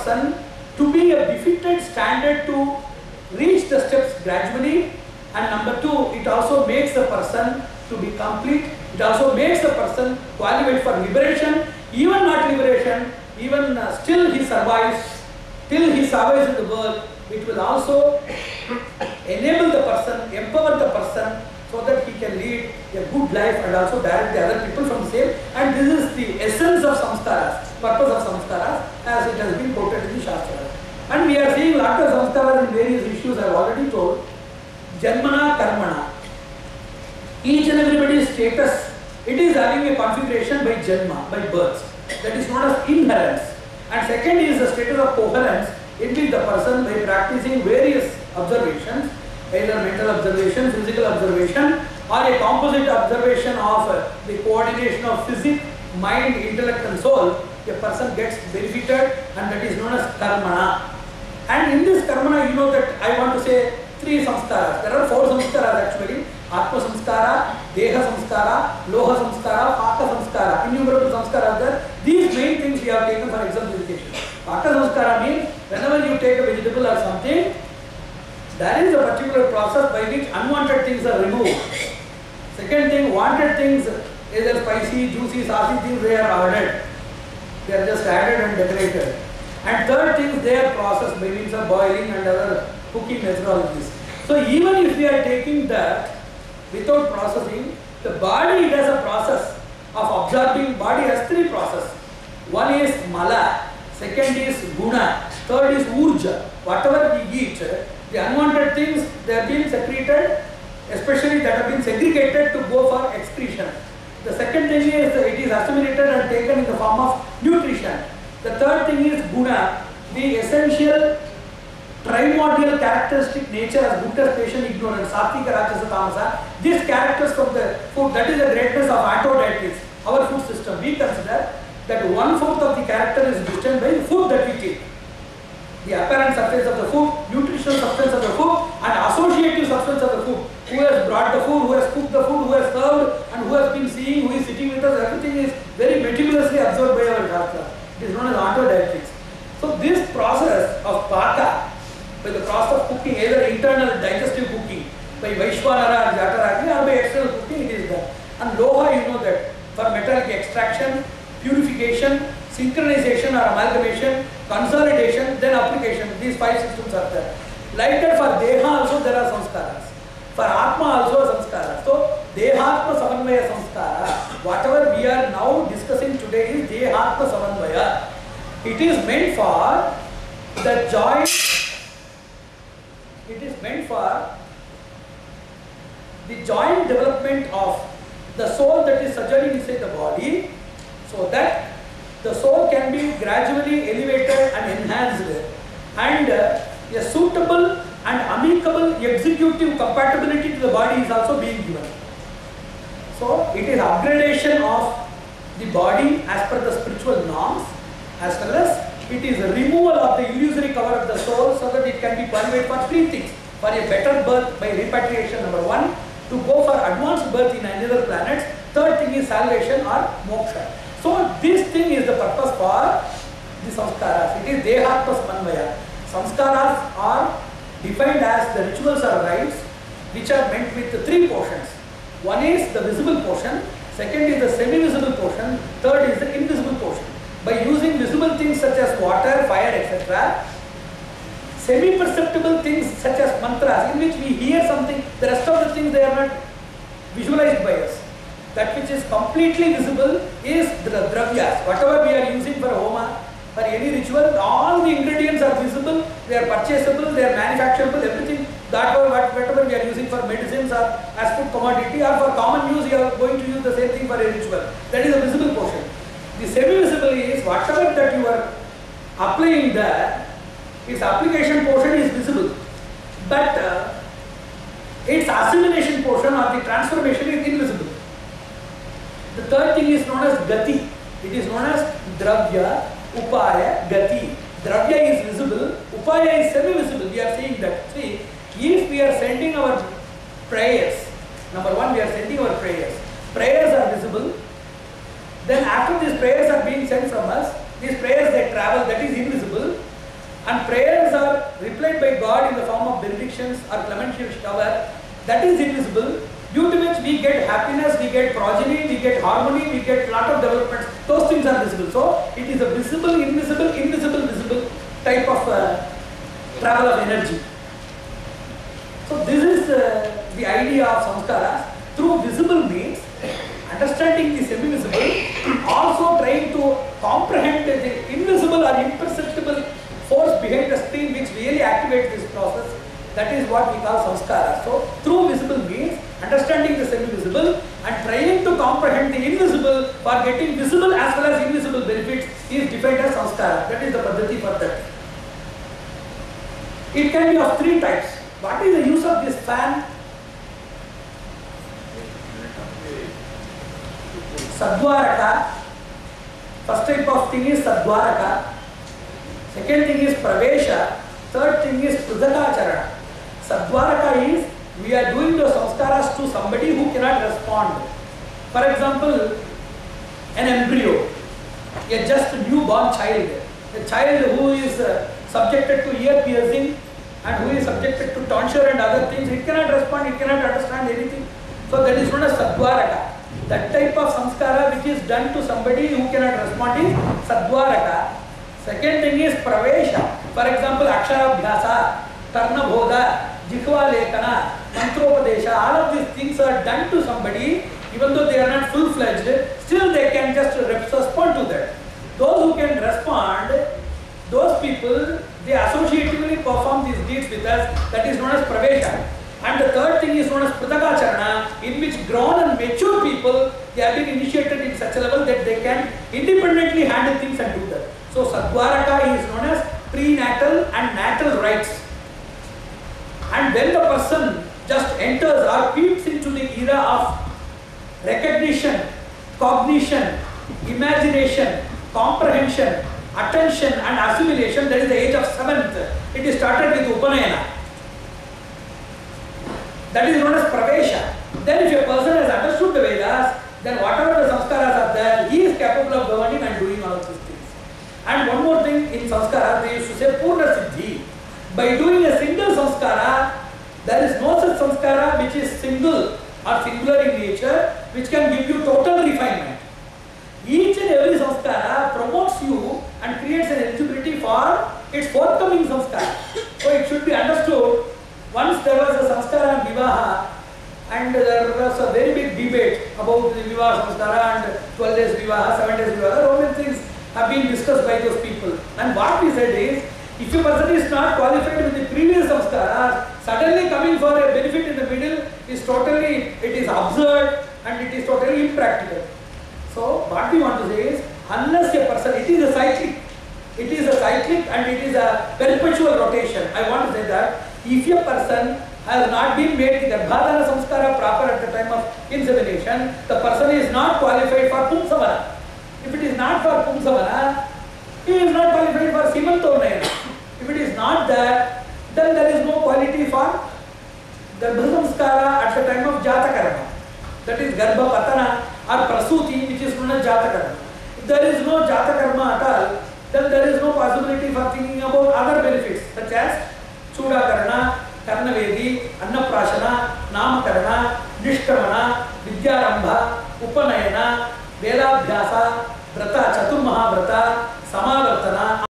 person to be a befitted standard to reach the steps gradually. And number two it also makes the person to be complete. It also makes the person qualified for liberation even not liberation even uh, still he survives till he survives in the world it will also enable the person empower the person so that he can lead a good life and also direct the other people from the same and this is the essence of samskaras purpose of samskaras as it has been quoted in the shastras and we are seeing lot of samskaras in various issues I have already told Janmana Karmana. Each and everybody's status, it is having a configuration by Janma, by birth. That is known as inherence. And second is the status of coherence, in which the person by practicing various observations, either mental observation, physical observation, or a composite observation of uh, the coordination of physics, mind, intellect and soul, a person gets benefited and that is known as karmana. And in this karmana, you know that I want to say three samskaras. There are four samskaras actually. Atma samskara, Deha samskara, Loha samskara, Paka samskara. Innumerable samskaras there. These main things we have taken for exemplification. Paka samskara means whenever you take a vegetable or something, there is a particular process by which unwanted things are removed. Second thing, wanted things, either spicy, juicy, saucy things, they are added. They are just added and decorated. And third thing, they are processed by means of boiling and other cooking methodologies. So even if we are taking that without processing, the body has a process of absorbing, body has three processes. One is mala, second is guna, third is urja. Whatever we eat, the unwanted things, they are being secreted, especially that have been segregated to go for excretion. The second thing is that it is assimilated and taken in the form of nutrition. The third thing is guna, the essential primordial characteristic nature as Buddha's patient ignorance, Satvika, Rajasa, Tamasa, these characters from the food, that is the greatness of autodietetics, our food system. We consider that one fourth of the character is determined by the food that we take. The apparent surface of the food, of Paka, by the process of cooking, either internal digestive cooking, by Vaishwanara and Jataragni, or by external cooking, it is done. And Loha, you know that for metallic extraction, purification, synchronization or amalgamation, consolidation, then application, these five systems are there. Like for Deha also there are samskaras. For Atma also samskara. So Dehatma Samanvaya samskara. Whatever we are now discussing today is Dehatma Samanvaya. It is meant for the joint it is meant for the joint development of the soul that is sojourning inside the body so that the soul can be gradually elevated and enhanced and uh, a suitable and amicable executive compatibility to the body is also being given. So it is upgradation of the body as per the spiritual norms as well as it is removal of the illusory cover of the soul so that it can be qualified for three things. For a better birth by repatriation number one, to go for advanced birth in another planets, third thing is salvation or moksha. So this thing is the purpose for the samskaras. It is dehatma samanvaya. Samskaras are defined as the rituals or rites which are meant with three portions. One is the visible portion, second is the semi-visible portion, third is the invisible portion. By using visible things such as water, etc., semi-perceptible things such as mantras in which we hear something, the rest of the things they are not visualized by us. That which is completely visible is the dravyas. Whatever we are using for homa, for any ritual, all the ingredients are visible, they are purchasable, they are manufacturable, everything. That whatever we are using for medicines or as food commodity or for common use, you are going to use the same thing for a ritual. That is a visible portion. The semi-visible is whatever that you are applying there, its application portion is visible. But uh, its assimilation portion or the transformation is invisible. The third thing is known as gati. It is known as dravya, upaya, gati. Dravya is visible, upaya is semi-visible. We are saying that. See, if we are sending our of benedictions or clemency shower, that is invisible, due to which we get happiness, we get progeny, we get harmony, we get lot of developments. Those things are visible. So it is a visible, invisible, invisible, visible type of uh, travel of energy. So this is uh, the idea of samskaras. Through visible means, understanding the semi-visible, also trying to comprehend the invisible or imperceptible force behind the screen which really activates this process. That is what we call samskara. So through visible means, understanding the semi-visible and trying to comprehend the invisible for getting visible as well as invisible benefits is defined as samskara. That is the paddhati for that. It can be of three types. What is the use of this fan? Sadwaraka. First type of thing is Sadwaraka. Second thing is Pravesha. Third thing is Prudakacharana. Sadwaraka is we are doing the samskaras to somebody who cannot respond. For example, an embryo, a just newborn child, a child who is uh, subjected to ear piercing and who is subjected to tonsure and other things, it cannot respond, it cannot understand anything. So that is known as Sadwaraka. That type of samskara which is done to somebody who cannot respond is Sadwaraka. Second thing is Pravesha. For example, Aksharabhyasa, Karnabodha, Jihva Lekana, Mantropadesha, all of these things are done to somebody, even though they are not full-fledged, still they can just respond to that. Those who can respond, those people, they associatively perform these deeds with us, that is known as Pravesha. And the third thing is known as Pradakacharana, in which grown and mature people, they have been initiated in such a level that they can independently handle things and do that. So Sadwaraka is known as prenatal and natal rites. And when the person just enters or peeps into the era of recognition, cognition, imagination, comprehension, attention and assimilation, that is the age of seventh. It is started with Upanayana. That is known as Pravesha. Then if a person has understood the Vedas, then whatever the samskaras are there, he is capable of governing and doing all these things. And one more thing in samskara, they used to say Purna Siddhi. By doing a single samskara, there is no such samskara which is single or singular in nature, which can give you total refinement. Each and every samskara promotes you and creates an eligibility for its forthcoming samskara. So it should be understood, once there was a samskara on Vivaha, and there was a very big debate about the Vivaha samskara and 12 days Vivaha, 7 days Vivaha, all these things have been discussed by those people. And what we said is, if a person is not qualified with the previous samskaras, suddenly coming for a benefit in the middle is totally, it is absurd and it is totally impractical. So what we want to say is, unless a person, it is a cyclic, it is a cyclic and it is a perpetual rotation. I want to say that if a person has not been made Garbhadana Samskara proper at the time of insemination, the person is not qualified for Pumsavana. If it is not for Pumsavana, he is not qualified for Simantonayana. If it is not that, then there is no quality for Garbha Samskara at the time of Jatakarma. That is Garbha Patana or Prasuti which is known as Jatakarma. If there is no Jatakarma at all, then there is no possibility for thinking about other benefits such as Chudakarna, Karnavedi, Annaprashana, Namakarana, Nishkamana, Vidyarambha, Upanayana, Vedabhyasa, Vrata, Chaturmahavrata, Samavartana,